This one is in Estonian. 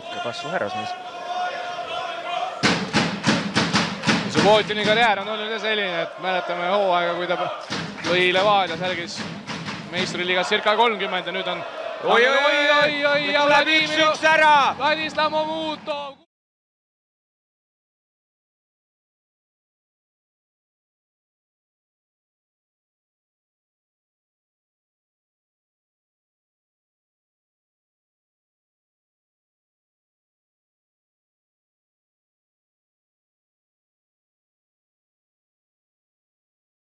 pikka kasvu härrasmees. Subbotini karjäär on olnud jah selline, et mäletame hooaega, kui ta lõi Levadia särgis meistriliigas circa kolmkümmend ja nüüd on oi, oi, oi, oi, oi ja Vladimir, Vladislav Momutov